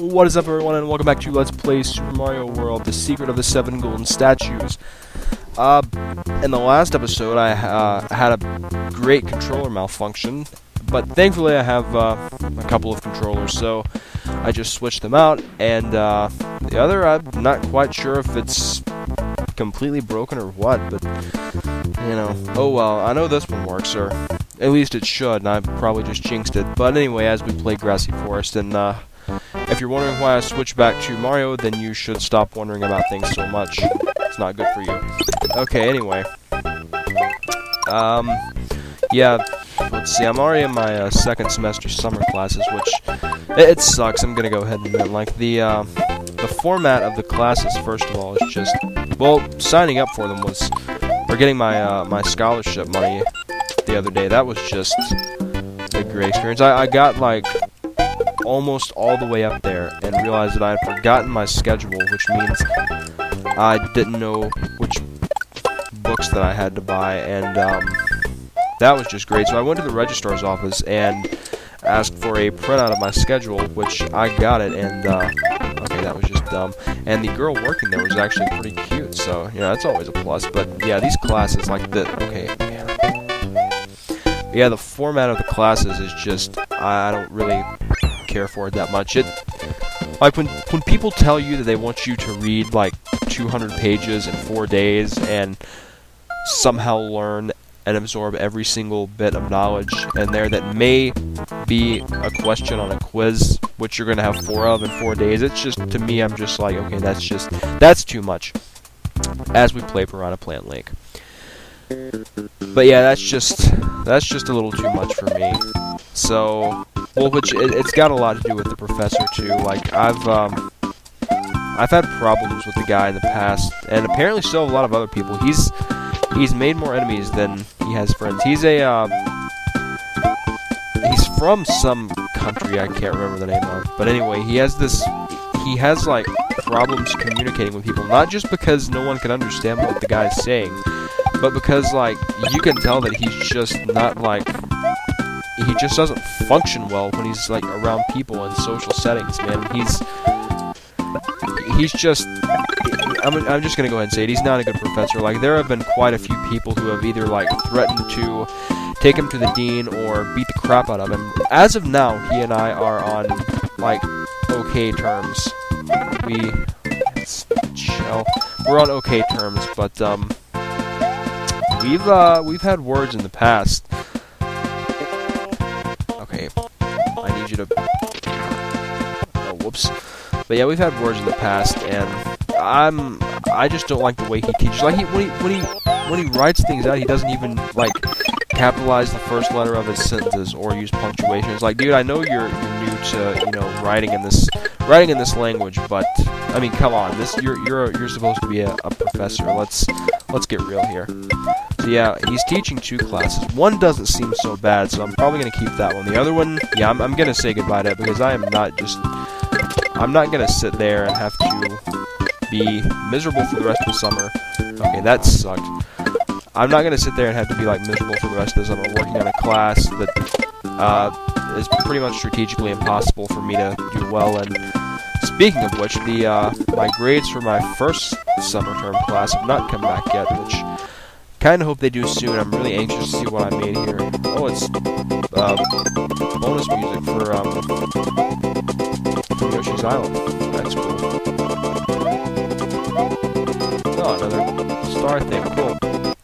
What is up everyone and welcome back to Let's Play Super Mario World, The Secret of the Seven Golden Statues. Uh, in the last episode I uh, had a great controller malfunction, but thankfully I have uh, a couple of controllers, so I just switched them out, and uh, the other I'm not quite sure if it's completely broken or what, but, you know, oh well, I know this one works, or at least it should, and I probably just jinxed it, but anyway, as we play Grassy Forest, and uh, if you're wondering why I switched back to Mario, then you should stop wondering about things so much. It's not good for you. Okay, anyway. Um, yeah, let's see, I'm already in my uh, second semester summer classes, which, it, it, sucks, I'm gonna go ahead and admit, like, the, uh, the format of the classes, first of all, is just, well, signing up for them was, or getting my, uh, my scholarship money the other day, that was just a great experience. I, I got, like, almost all the way up there and realized that I had forgotten my schedule, which means I didn't know which books that I had to buy, and um, that was just great. So I went to the registrar's office and asked for a printout of my schedule, which I got it, and uh, okay, that was just dumb. And the girl working there was actually pretty cute, so you know that's always a plus. But yeah, these classes like the okay. Yeah, the format of the classes is just I don't really care for it that much. It like when when people tell you that they want you to read like 200 pages in four days and somehow learn and absorb every single bit of knowledge in there that may be a question on a quiz, which you're gonna have four of in four days. It's just to me, I'm just like, okay, that's just that's too much. As we play Piranha Plant Lake. But yeah, that's just that's just a little too much for me. So well, which it, has got a lot to do with the professor too. Like I've um, I've had problems with the guy in the past, and apparently still a lot of other people. He's he's made more enemies than he has friends. He's a um, he's from some country I can't remember the name of, but anyway, he has this he has like problems communicating with people, not just because no one can understand what the guy's saying, but because like you can tell that he's just not like he just doesn't function well when he's like around people in social settings, man. He's he's just I'm, I'm just gonna go ahead and say it. He's not a good professor. Like there have been quite a few people who have either like threatened to take him to the dean or beat the crap out of him. As of now, he and I are on like okay terms. We chill. We're on okay terms, but um, we've uh, we've had words in the past to... Oh, whoops. But yeah, we've had words in the past, and I'm... I just don't like the way he teaches. Like, he, when, he, when, he, when he writes things out, he doesn't even, like, capitalize the first letter of his sentences or use punctuation. It's like, dude, I know you're, you're new to, you know, writing in this writing in this language, but I mean, come on, this you're you're you're supposed to be a, a professor. Let's let's get real here. So yeah, he's teaching two classes. One doesn't seem so bad, so I'm probably gonna keep that one. The other one, yeah, I'm I'm gonna say goodbye to it because I am not just I'm not gonna sit there and have to be miserable for the rest of the summer. Okay, that sucked. I'm not gonna sit there and have to be like miserable for the rest of the summer working on a class that uh, is pretty much strategically impossible for me to do well in. Speaking of which, the uh, my grades for my first summer term class have not come back yet, which kind of hope they do soon. I'm really anxious to see what I made here. Oh, it's uh, bonus music for um, Yoshi's Island. That's cool. Oh, another star thing. Cool.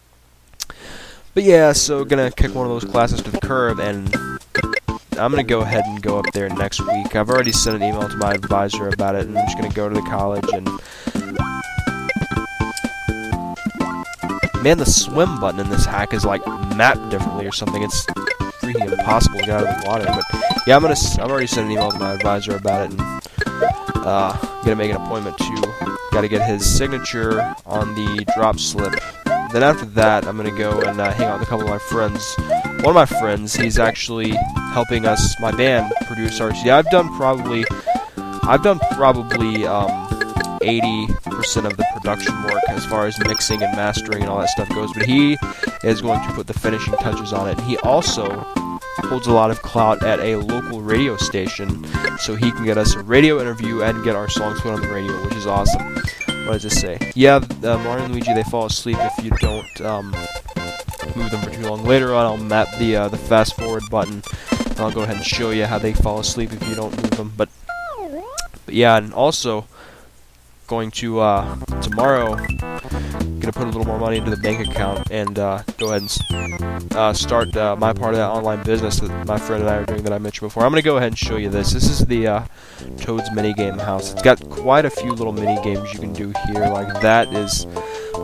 But yeah, so gonna kick one of those classes to the curb, and I'm gonna go ahead and go up there next week. I've already sent an email to my advisor about it, and I'm just gonna go to the college and. Man, the swim button in this hack is like mapped differently or something. It's freaking impossible to get out of the water. But yeah, I'm gonna. I've already sent an email to my advisor about it, and uh, gonna make an appointment to. Got to get his signature on the drop slip then after that, I'm gonna go and uh, hang out with a couple of my friends. One of my friends, he's actually helping us, my band, produce. Yeah, I've done probably, I've done probably um, 80% um, of the production work as far as mixing and mastering and all that stuff goes. But he is going to put the finishing touches on it. He also holds a lot of clout at a local radio station, so he can get us a radio interview and get our songs put on the radio, which is awesome. What does this say? Yeah, uh, Mario and Luigi, they fall asleep if you don't um, move them for too long. Later on, I'll map the uh, the fast forward button, and I'll go ahead and show you how they fall asleep if you don't move them. But, but yeah, and also going to uh, tomorrow gonna put a little more money into the bank account and uh, go ahead and uh, start uh, my part of that online business that my friend and I are doing that I mentioned before. I'm gonna go ahead and show you this. This is the uh, Toad's minigame house. It's got quite a few little mini games you can do here. Like that is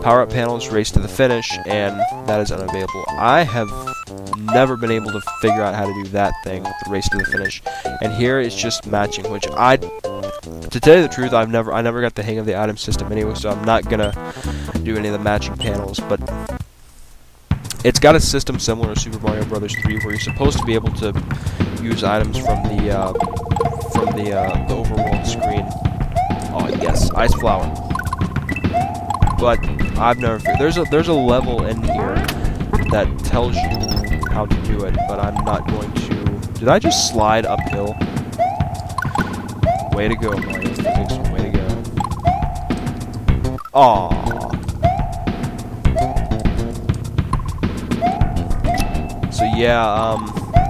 power up panels, race to the finish, and that is unavailable. I have never been able to figure out how to do that thing, the race to the finish. And here it's just matching, which I to tell you the truth, I've never I never got the hang of the item system anyway, so I'm not gonna do any of the matching panels. But it's got a system similar to Super Mario Brothers 3, where you're supposed to be able to use items from the uh, from the uh, the overworld screen. Oh yes, ice flower. But I've never there's a there's a level in here that tells you how to do it, but I'm not going to. Did I just slide uphill? Way to go, Mario. Way to go. Aww. So yeah, um,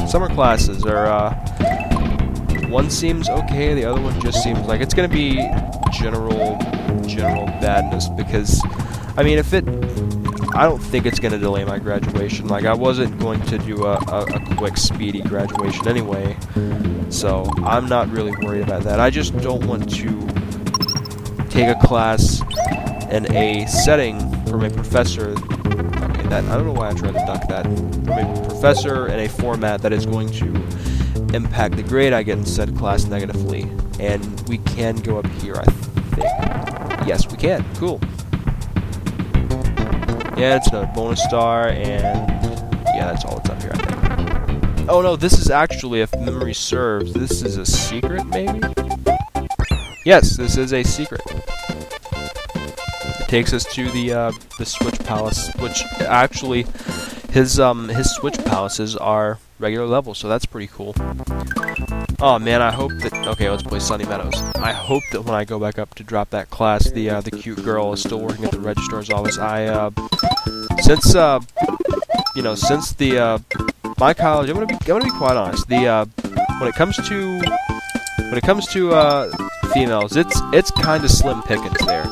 summer classes are, uh, one seems okay, the other one just seems like it's gonna be general, general badness, because, I mean, if it, I don't think it's gonna delay my graduation, like, I wasn't going to do a, a, a quick, speedy graduation anyway, so I'm not really worried about that. I just don't want to take a class in a setting from a professor. Okay, that I don't know why I tried to duck that. From a professor in a format that is going to impact the grade I get in said class negatively. And we can go up here, I think. Yes, we can. Cool. Yeah, it's a bonus star, and yeah, that's all that's up here, I think. Oh no, this is actually, if memory serves, this is a secret, maybe? Yes, this is a secret. It takes us to the uh, the Switch Palace, which actually, his um his Switch Palaces are regular levels, so that's pretty cool. Oh man, I hope that. Okay, let's play Sunny Meadows. I hope that when I go back up to drop that class, the uh, the cute girl is still working at the registrar's office. I uh, since uh, you know, since the uh, my college, I'm gonna be I'm gonna be quite honest. The uh, when it comes to when it comes to uh, females, it's it's kind of slim pickings there.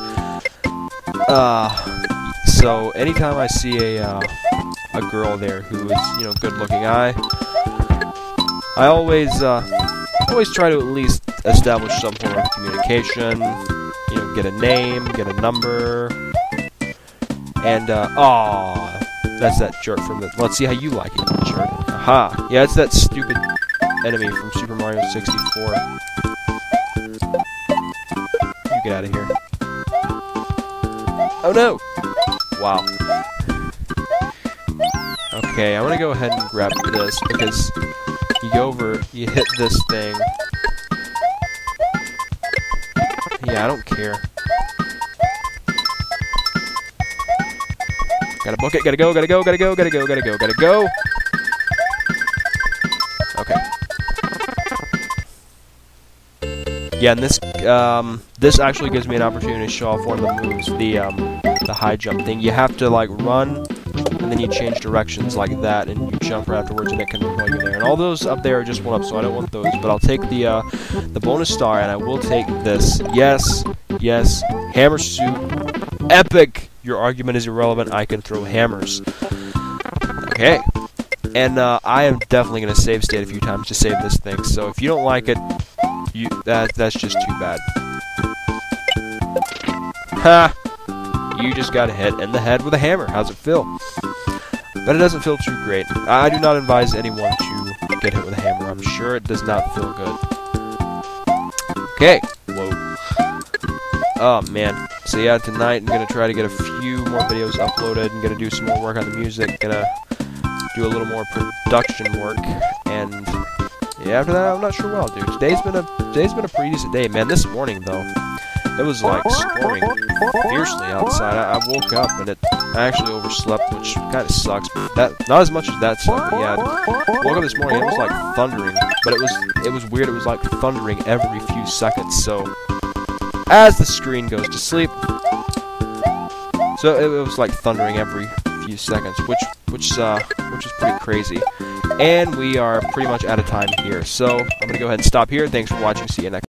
Uh, so anytime I see a uh, a girl there who is you know good looking, I I always uh, always try to at least establish some form of communication. You know, get a name, get a number, and uh, aw, that's that jerk from the. Let's see how you like it, jerk. Aha, yeah, it's that stupid enemy from Super Mario 64. You get out of here. Oh no! Wow. Okay, I'm gonna go ahead and grab this because you go over, you hit this thing. Yeah, I don't care. Gotta book it, gotta go, gotta go, gotta go, gotta go, gotta go, gotta go. Okay. Yeah, and this um, this actually gives me an opportunity to show off one of the moves, the um, the high jump thing. You have to like run, and then you change directions like that, and you jump right afterwards, and it can while you're there. And all those up there are just one up, so I don't want those. But I'll take the uh, the bonus star, and I will take this. Yes, yes, hammer suit, epic. Your argument is irrelevant. I can throw hammers. Okay. And uh, I am definitely going to save state a few times to save this thing. So if you don't like it, you that that's just too bad. Ha! You just got hit in the head with a hammer. How's it feel? But it doesn't feel too great. I do not advise anyone to get hit with a hammer. I'm sure it does not feel good. Okay. Whoa. Oh man. So yeah, tonight I'm gonna try to get a few more videos uploaded and gonna do some more work on the music. Gonna do a little more production work and yeah, after that I'm not sure what I'll do. Today's been a today's been a pretty decent day, man. This morning though, it was like storming fiercely outside. I, I woke up and it I actually overslept, which kind of sucks. But that not as much as that sucked. But yeah, I woke up this morning. It was like thundering, but it was it was weird. It was like thundering every few seconds. So as the screen goes to sleep, so it, it was like thundering every few seconds, which which uh which is pretty crazy. And we are pretty much out of time here. So I'm gonna go ahead and stop here. Thanks for watching. See you next.